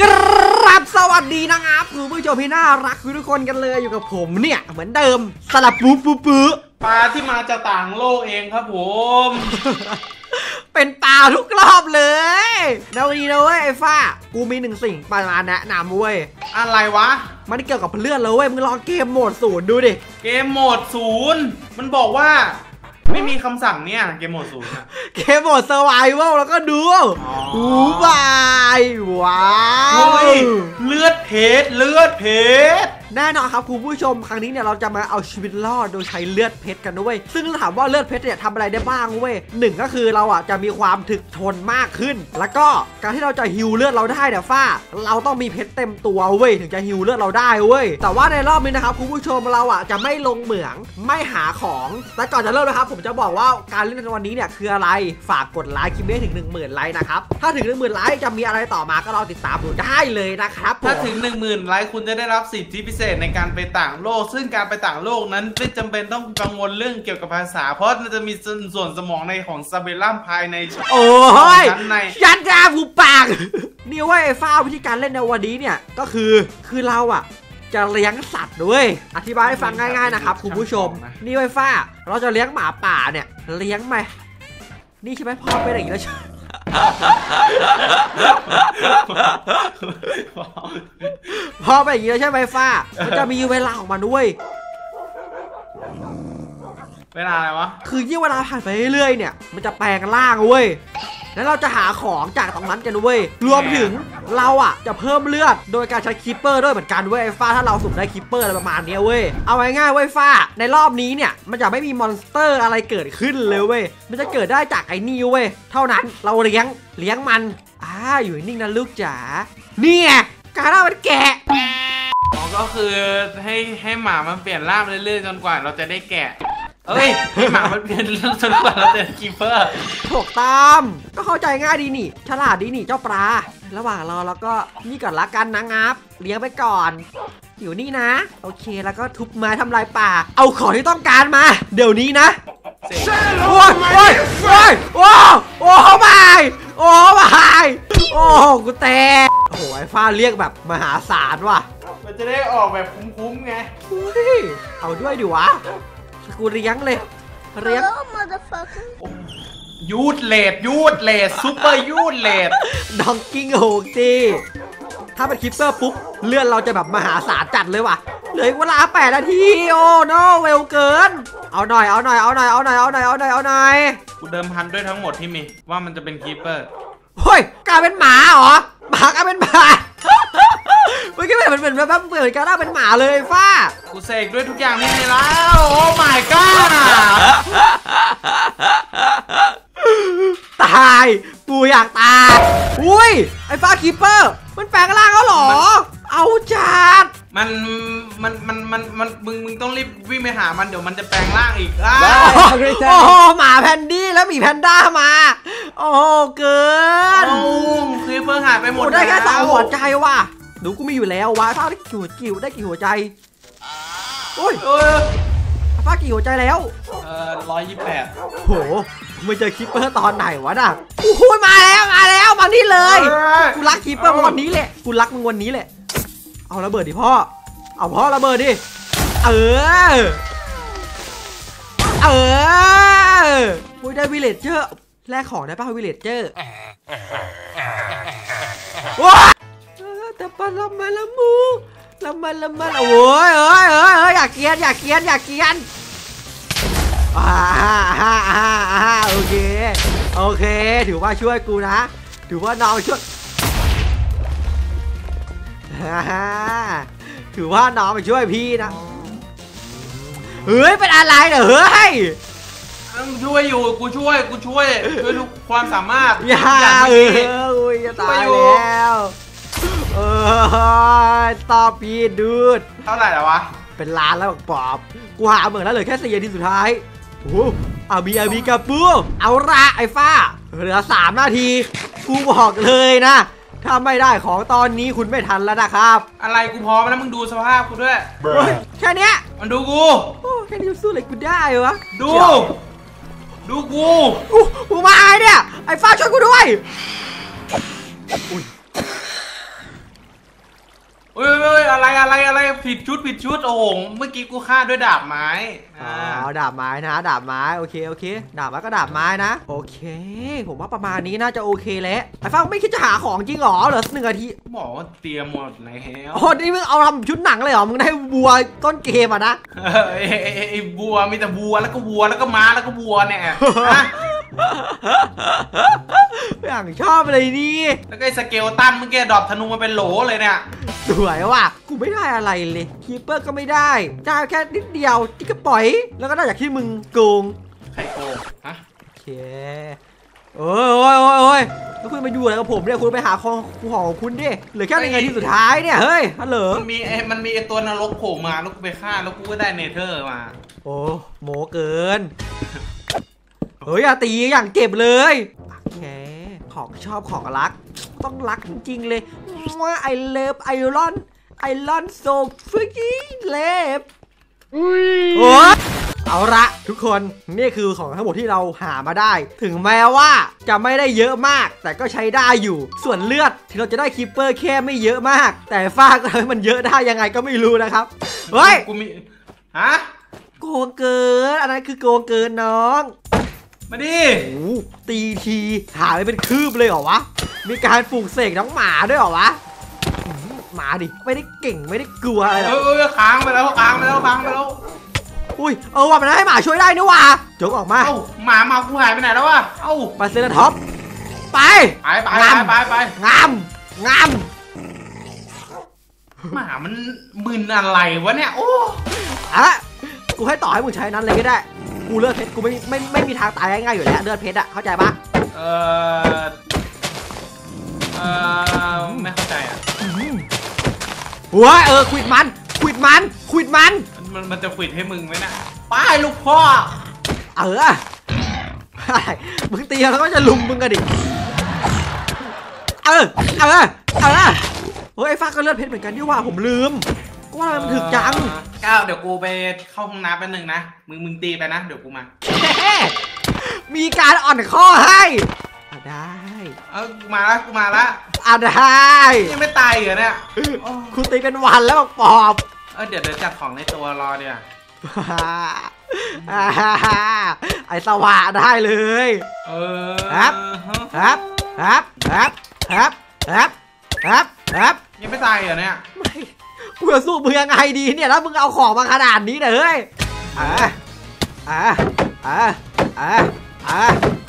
กราบสวัสดีนะครับคุณผู้ชมที่น่ารักทุกคนกันเลยอยู่กับผมเนี่ย เหมือนเดิมสลับปุ๊บปุ๊บปุ๊บปลาที่มาจากต่างโลกเองครับผม เป็นปลาทุกรอบเลยแล้ววันนี้นะเว้ยไอ้ฟ้า กูมีหนึ่งสิ่งมาแนะนำเว้ย อะไรวะ มันเกี่ยวกับเลื่อนเลยเว้ยมึงลองเกมโหมดศูนย์ดูดิ เกมโหมดศูนย์มันบอกว่า ไม่มีคำสั่งเนี่ยเกมโหมดศูนย์อะ เกมโหมด survival แล้วก็ดูอ๋อ หูบาย ว้าวเฮ้ยเลือดเพชรเลือดเพชร แน่นอนครับคุณผู้ชมครั้งนี้เนี่ยเราจะมาเอาชีวิตรอดโดยใช้เลือดเพชรกันด้วยซึ่งถามว่าเลือดเพชรเนี่ยทำอะไรได้บ้างเว้ยหนึ่งก็คือเราอะจะมีความถึกทนมากขึ้น แล้วก็การที่เราจะฮิวเลือดเราได้เนี่ยฟ้า เราต้องมีเพชรเต็มตัวเว้ยถึงจะฮิวเลือดเราได้เว้ยแต่ว่าในรอบนี้นะครับคุณผู้ชมเราอะจะไม่ลงเหมืองไม่หาของแต่ก่อนจะเริ่มนะครับผมจะบอกว่าการเล่นในวันนี้เนี่ยคืออะไรฝากกดไลค์คลิปนี้ให้ถึง 1 0,000ไลค์นะครับถ้าถึง 1 0,000ไลค์จะมีอะไรต่อมาก็รอติดตามดูได้เลยนะครับถ้าถึง 1 0,000ไลค์คุณจะได้รับสิทธิพิเศษในการไปต่างโลก ซึ่งการไปต่างโลกนั้นไม่จำเป็นต้องกังวลเรื่องเกี่ยวกับภาษา เพราะมันจะมีส่วนสมองในของซาเบลัมภายในโอ้ยชั้นในยันยาผูปากนี่เว่าไอ้ฟ้าวิธีการเล่นในวันนี้เนี่ยก็คือคือเราอะจะเลี้ยงสัตว์ด้วย อธิบายให้ฟังง่ายๆนะครับคุณผู้ชม นี่ไอ้ฟ้า เราจะเลี้ยงหมาป่าเนี่ย เลี้ยงไหมนี่ใช่ไหมพ่อเป็นอย่างนี้แล้วใช่ พ่อเป็นอย่างนี้แล้วใช่ไหมฟ้า มันจะมีเวลาของมันด้วย เวลาอะไรวะ คือยิ่งเวลาผ่านไปเรื่อยๆเนี่ย มันจะแปลงร่างเว้ย แล้วเราจะหาของจากตรงนั้นกันเว้ย รวมถึงเราอะจะเพิ่มเลือดโดยการใช้ creeper ด้วยเหมือนกันเว้ยไอ้ฟ้าถ้าเราสุ่มได้ creeper อะไรประมาณเนี้ยเว้ย เอาง่ายๆเว้ยฟ้า ในรอบนี้เนี่ยมันจะไม่มี monster อะไรเกิดขึ้นเลยเว้ย มันจะเกิดได้จากไอ้นี่เว้ย เท่านั้นเราเลี้ยงเลี้ยงมันอ่าอยู่นิ่งๆนะลูกจ๋านี่ไง การ่ามันแกะอ๋อก็คือให้ให้หมามันเปลี่ยนร่างไปเรื่อยๆจนกว่าเราจะได้แกะเอ้ยให้หมามันเปลี่ยนร่างจนกว่าเราจะ creeperถูกต้องก็เข้าใจง่ายดีนี่ ฉลาดดีนี่เจ้าปลา ระหว่างรอแล้วก็นี่ก่อนละกันนะงับ เลี้ยงไปก่อน อยู่นี่นะ โอเคแล้วก็ทุบไม้ทำลายป่า เอาของที่ต้องการมา เดี๋ยวนี้นะเสกโอ้ยโอ้ยโอ้ยโอ้โอ้ไม่โอ้ไม่โอ้กูแตก โอ้ยฟ้าเรียกแบบมหาศาลว่ะ มันจะได้ออกแบบคุ้มๆไงเฮ้ยเอาด้วยดิวะกูเลี้ยงเลยเลี้ยง Hello, motherfucker. ยูดเลดยูดเลดซูเปอร์ยูดเลดดองกิ้งโฮจีถ้าเป็นคลิปเปอร์ปุ๊บเลื่อนเราจะแบบมหาศาลจัดเลยว่ะเหลืออีกเวลา8นาทีโอ้โนเวลเกิน เอาหน่อยเอาหน่อยเอาหน่อยเอาหน่อยเอาหน่อยเอาหน่อยเอาหน่อยกูเดิมพันด้วยทั้งหมดที่มีว่ามันจะเป็นคีเปอร์ เฮ้ยกลายเป็นหมาเหรอหมากลายเป็นหมาเมื่อกี้เหมือนเหมือนแบบแบบเหมือนกลายเป็นหมาเลยฟ้ากูเสกด้วยทุกอย่างที่มีแล้วโอ้ my god ตายกูอยากตายอุ้ยไอ้ฟ้า creeper มันแปลงร่างแล้วเหรอ เอาจัดมันมันมันมันมันมึงมึงต้องรีบวิ่งไปหามันเดี๋ยวมันจะแปลงร่างอีกอ้าโอ้วโหหมาแพนด้าแล้วหมีแพนด้ามา โอ้โหเกิน ไปหมดโอ้ได้แค่สองแล้วหัวใจว่ะหนูกูมีอยู่แล้ววะฟ้าได้กี่หัวกิ่วได้กี่หัวใจโอ้ยเออฟ้ากี่หัวใจแล้วเออร้อยยี่สิบแปดโหไม่เจอคิปเปอร์ตอนไหนวะน่ะโอ้โหมาแล้วมาแล้วมานี่เลยกูรักคิปเปอร์วันนี้แหละกูรักมึงวันนี้แหละ เอาระเบิดดิพ่อ เอาพ่อระเบิดดิเออเออโอ้ยได้วิลเลจเจอร์แลกของได้ป่ะวิลเลจเจอร์ ว้าเออแต่ปะละมาละมูละมาละมาละโอ้ยเอ้ยเอ้ยเอ้ยอยากเกียนอยากเกียนอยากเกียนอ่าฮ่าฮ่าฮ่าโอเคโอเค ถือว่าช่วยกูนะ ถือว่าน้องช่วยฮ่าถือว่าน้องมาช่วยพี่นะเฮ้ยเป็นอะไรเหรอเฮ้ย ช่วยอยู่กูช่วยกูช่วยช่วยทุกความสามารถอย่าทุกอย่างเอที่ออุ้ยจะตายช่วยอยู่แล้วเออตอบพี่ดูดเท่าไหร่แล้ววะเป็นล้านแล้วบอกปอบกูหาเหมือนแล้วเหลือแค่สี่นาทีสุดท้ายโอ้โหอามีอามีกระปูเอาละไอ้ฟ้าเหลือสามนาทีกูบอกเลยนะถ้าไม่ได้ของตอนนี้คุณไม่ทันแล้วนะครับ อะไรกูพร้อมแล้วมึงดูสภาพกูด้วยเฮ้ยแค่เนี้ยมันดูกูโอ้แค่นี้สู้อะไรกูได้วะดู ดูกูกู กูมาไอ้เนี่ย ไอ้ฟ้าช่วยกูด้วย เอ้ยเอ้ยอะไรอะไรอะไรผิดชุดผิดชุดโอ้โหเมื่อกี้กูฆ่าด้วยดาบไม้อ๋อ่าอดาบไม้นะ ดาบไม้โอเคโอเค ดาบไม้ก็ดาบไม้นะ โอเค ผมว่าประมาณนี้น่าจะโอเคแล้วไอ้ฟังไม่คิดจะหาของจริงเหรอเหลือหนึ่งนาทีบอกว่าเตรียมหมดแล้วโอ้นี่มึงเอาทำชุดหนังเลยเหรอมึงได้วัวต้นเกมอะนะ เออไอ้ไอ้ไอ้ไอ้บัวมีแต่บัวแล้วก็วัวแล้วก็ม้าแล้วก็วัวเนี่ยฮะ อย่างชอบเลยนี่ แล้วก็ไอ้ skeleton เมื่อกี้ดรอปธนูมาเป็นโหลเลยเนี่ย สวยว่ะ กูไม่ได้อะไรเลย creeper ก็ไม่ได้ ได้แค่นิดเดียวที่ก็ปล่อย แล้วก็ได้จากที่มึงโกงใครโกงฮะ โอเค โอ้ยโอ้ยโอ้ยโอ้ยแล้วคุณมาอยู่อะไรกับผมเนี่ยคุณไปหาของของของคุณดิเหลือแค่ในไงที่สุดท้ายเนี่ยเฮ้ยฮัลโหลมันมีไอ้มันมีไอ้ตัวนรกโผล่มาแล้วกูไปฆ่าแล้วกูก็ได้ Nether มา โอ้โมเกิน เฮ้ยอย่าตีอย่างเจ็บเลยโอเคของชอบของรัก ต้องรักจริงๆเลยว่า I love iron iron โซฟิกี้ love โอ้เอาละทุกคนนี่คือของทั้งหมดที่เราหามาได้ ถึงแม้ว่าจะไม่ได้เยอะมาก แต่ก็ใช้ได้อยู่ ส่วนเลือดที่เราจะได้ creeper แค่ไม่เยอะมาก แต่ฟ้าก็ทำให้มันเยอะได้ยังไงก็ไม่รู้นะครับเฮ้ยกูมีฮะโกงเกินอันนั้นคือโกงเกินน้อง มาดิ โอ้โหตีทีหายไปเป็นคืบเลยเหรอวะ มีการปลุกเสกน้องหมาด้วยเหรอวะอื้อหือหมาดิ ไม่ได้เก่งไม่ได้กลัวอะไรหรเออกอเออค้างไปแล้วค้างไปแล้วค้างไปแล้ว อุ้ยเออว่ะมันให้หมาช่วยได้นี่หว่ะจกออกมา เอ้าหมาเมากูหายไปไหนแล้ววะ เอ้ามาเซนท็อปไปไปไปไปไปไปงามงามหมามันมึนอะไรวะเนี่ย โอ้อะกูให้ต่อให้มึงใช้นั้นเลยก็ได้ กูเลือดเพชรกูไม่ไม่ไม่มีทางตายง่ายๆอยู่แล้วเลือดเพชรอะเข้าใจปะเออเออไม่เข้าใจอะหัวเออควิดมันควิดมันควิดมัน มันมันจะขวิดให้มึงไหมนะไป้ายลูกพ่อ เออมึงตีแล้วก็จะลุมมึงกันดิเออเออเออเฮ้ยไอ้ฟ้าก็เลือดเพชรเหมือนกันนี่ว่าผมลืมก็ ว่ามันถึกจังก้าวเดี๋ยวกูไปเข้าห้องน้ำแป๊บนึงนะ มึงมึงตีไปนะ เดี๋ยวกูมาแค่มีการอ่อนข้อให้อะได้ เออกูมาละกูมาละอะได้ยังไม่ตายเหรอเนี่ยโอ้คุณตีเป็นวันแล้วบอกปอบ เออเดี๋ยวเดี๋ยวจัดของในตัวรอเดี๋ยวอ่าไอ้สว่าได้เลย เออครับครับครับครับครับครับครับครับยังไม่ตายเหรอเนี่ยไม่ กูจะสู้มึงยังไงดีเนี่ยแล้วมึงเอาของมาขนาดนี้เนี่ยเฮ้ยอ่าอ่าอ่าอ่าอ่า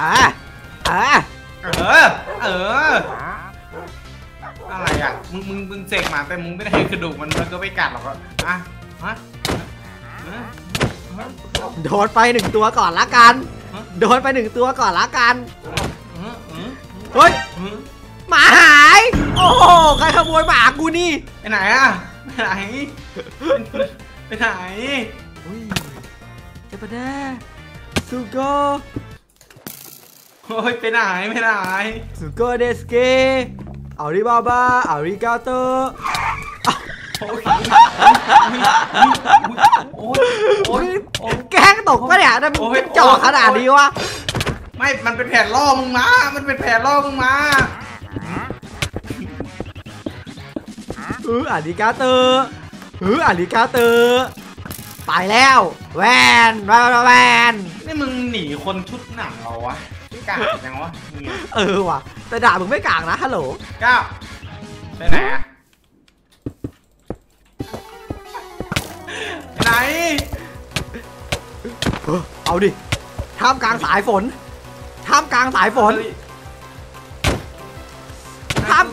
อ่าอ่าเออ เออ อะไรอะ มึง มึง มึงเสกหมาแต่มึงไม่ได้กระดูกมันมันก็ไม่กัดหรอกอะอะฮะฮะฮะโดนไปหนึ่งตัวก่อนละกันฮะโดนไปหนึ่งตัวก่อนละกันฮะฮะเฮ้ยฮะหมาหาย โอ้โห ใครขโมยหมากูนี่ ไปไหนอะ ไปไหนไปไหนอุ้ยเจะปะแน่สุโกโอ้ยไปไหนไปไหนสุโกเดสเกอาริบาบาอาริกาโตโอ้ยโอ้ยโอ้ยโอ้ยแกล้งตกปะเนี่ยทำไมโอ้ยมันจ่อขนาดนี้วะไม่ มันเป็นแผนล่อมึงมา มันเป็นแผนล่อมึงมา เอออาริกาโตเอออาริกาโตไปแล้วแวนแวนแวนนี่มึงหนีคนชุดหนังเหรอวะกล้าจังวะมึงเนี่ยเออว่ะแต่ด่ามึงไม่กลางนะฮัลโหลก้าวไปไหนอะไปไหนเออเอาดิท่ามกลางสายฝนท่ามกลางสายฝนเฮ้ยท่าม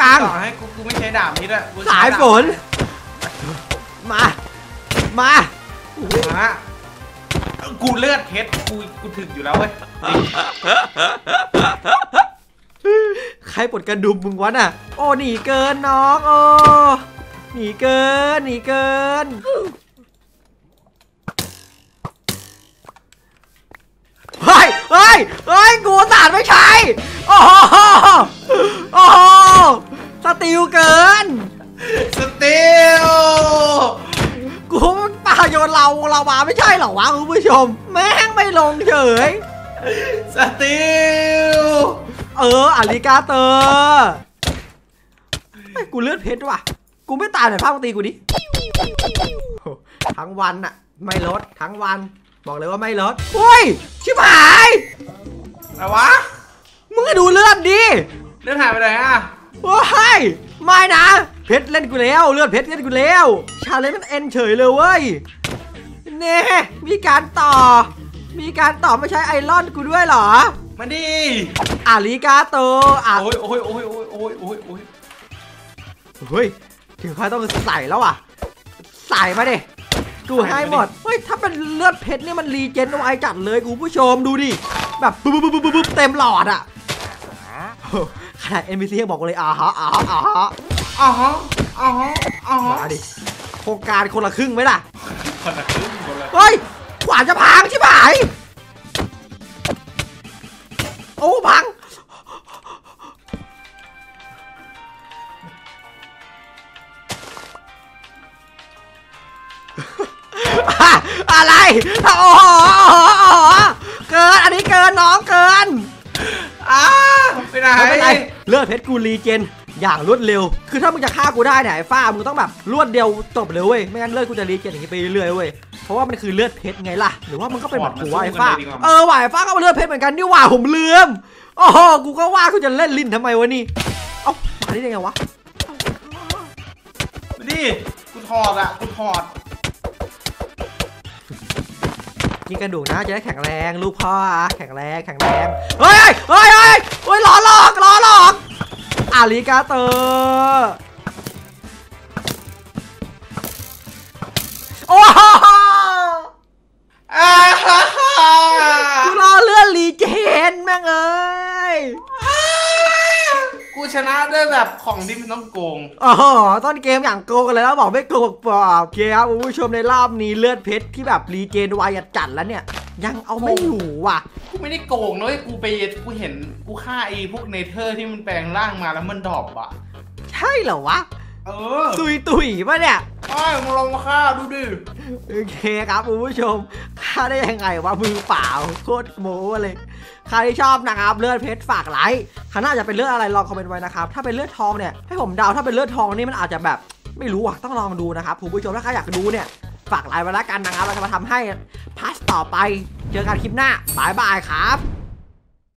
กลาง ต่อให้กูกูไม่ใช้ดาบนี้ด้วยกูใช้สายดบฝน มา มามากูเลือดเพชรกูกูถึกอยู่แล้วเว้ยใครปลดกระดุมมึงวะน่ะ โอ้หนีเกินน้องโอ้หนีเกินหนีเกิน เฮ้ยเฮ้ยเฮ้ยกูสาดไม่ใช่โอ้โหโอ้โห สติลเกิน สติลกูมันปาโยนเราเรามาไม่ใช่เหรอวะคุณผู้ชม แม่งไม่ลงเฉย สติลเอออาริกาเตอร์เฮ้ยกูเลือดเพชรว่ะ กูไม่ตายหน่อยภาพตีกูดิโอ้ทั้งวันอะไม่ลดทั้งวัน บอกเลยว่าไม่ลดอุ้ย ชิบหายอะไรวะ มึงก็ดูเลือดดิเรื่องหายไปไหนอะ โอ้ยไม่นะ เพชรเล่นกูแล้วเลือดเพชรเล่นกูแล้ว challenge มัน end เฉยเลยเว้ยเน่มีการต่อ มีการต่อไม่ใช้ iron กูด้วยเหรอมาดิありがとうอะโอ้ยโอ้ยโอ้ยโอ้ยโอ้ยโอ้ยโอ้ยเฮ้ยถึงใครต้องใส่แล้วอะ ใส่มาดิกูให้หมด เฮ้ย ถ้าเป็นเลือดเพชรนี่มันรีเจนไวจัดเลยคุณผู้ชมดูดิ แบบปุ๊บปุ๊บปุ๊บปุ๊บปุ๊บเต็มหลอดอะโอ้ ขนาด NPC ยังบอกเลยอ่าฮะอ่าฮะอ่าฮะอ๋อฮะอ๋อฮะอ๋อฮะมาดิโครงการคนละครึ่งไหมล่ะคนละครึ่งคนละเฮ้ยขวานจะพังชิบหายโอ้พังอะอะไรโอ้โหโอ้โหเกิน อันนี้เกินน้องเกินอ้า ไปไหนไม่เป็นไรเลือดเพชรกูรีเจนอย่างรวดเร็ว คือถ้ามึงจะฆ่ากูได้เนี่ยไอ้ฟ้ามึงต้องแบบรวดเดียวจบเลยเว้ย ไม่งั้นเลือดกูจะรีเจนอย่างนี้ไปเรื่อยๆเว้ย เพราะว่ามันคือเลือดเพชรไงล่ะ หรือว่ามันก็เป็นแบบกูว่าไอ้ฟ้า เออว่ะไอ้ฟ้าก็เป็นเลือดเพชรเหมือนกันนี่หว่าผมลืมโอ้โหกูก็ว่ากูจะเล่นลิ้นทำไมวะนี่ เอ้ามาได้ยังไงวะมาดิกูถอดอะกูถอด กินกระดูกนะจะได้แข็งแรงลูกพ่ออะแข็งแรงแข็งแรงเฮ้ยเฮ้ยเฮ้ยเฮ้ยล้อหลอกล้อหลอกอาริกาเตอร์ ชนะด้วยแบบของที่มันต้องโกงโอ้โหต้นเกมอย่างโกงกันเลยแล้วบอกไม่โกงเปล่าโอเคครับคุณผู้ชมในรอบนี้เลือดเพชรที่แบบ rege n ไวจัดแล้วเนี่ย ยังเอาไม่อยู่ว่ะกูไม่ได้โกงนะเว้ยกูไปกูเห็นกูฆ่าไอ้พวก Nether ที่มันแปลงร่างมาแล้วมันดรอปอะ ใช่เหรอวะ เออ ตุยตุยปะเนี่ย ไอ้มึงลองมาฆ่าดูดิโอเคครับคุณผู้ชมฆ่าได้ยังไงวะมือเปล่าโคตรโม้เลยใครที่ชอบนะครับเลือดเพชรฝากไลค์ข้างหน้าจะเป็นเลือดอะไรลอง comment ไว้นะครับถ้าเป็นเลือดทองเนี่ยให้ผมเดาถ้าเป็นเลือดทองนี่มันอาจจะแบบไม่รู้อะต้องลองดูนะครับคุณผู้ชมถ้าใครอยากดูเนี่ยฝากไลค์ไว้แล้วกันนะครับเราจะมาทำให้ part ต่อไป เจอกันคลิปหน้า bye bye ครับ